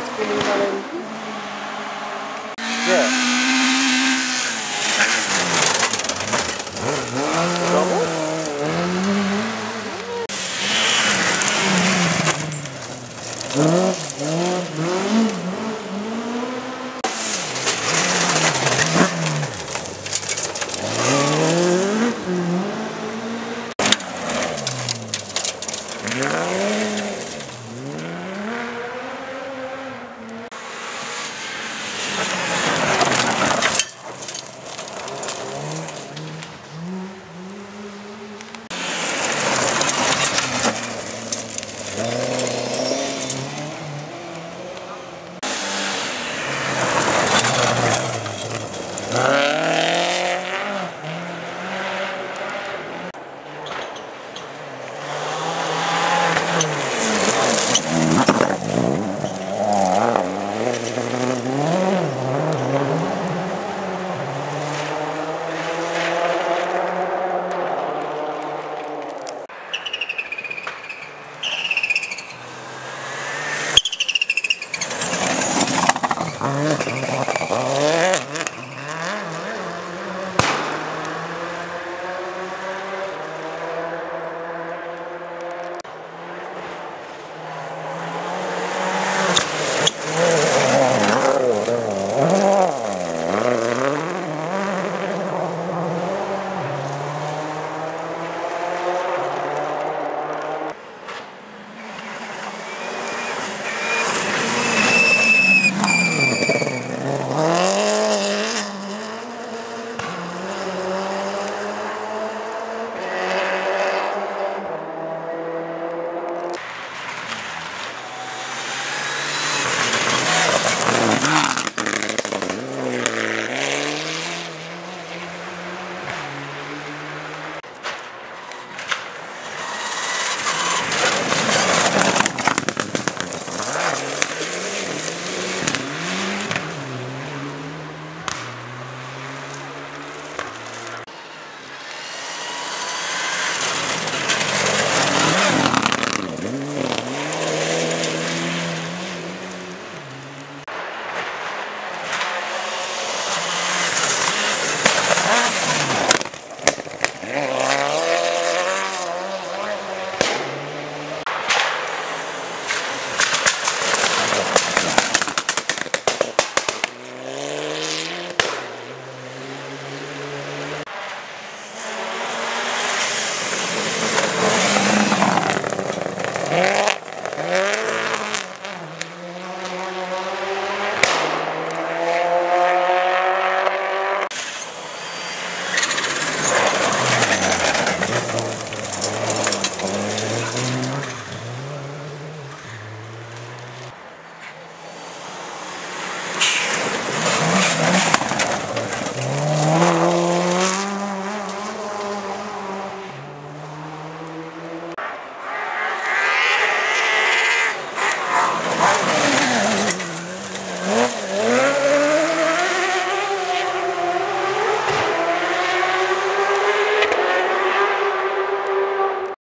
that's coming around.